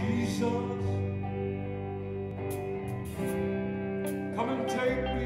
Jesus, come and take me.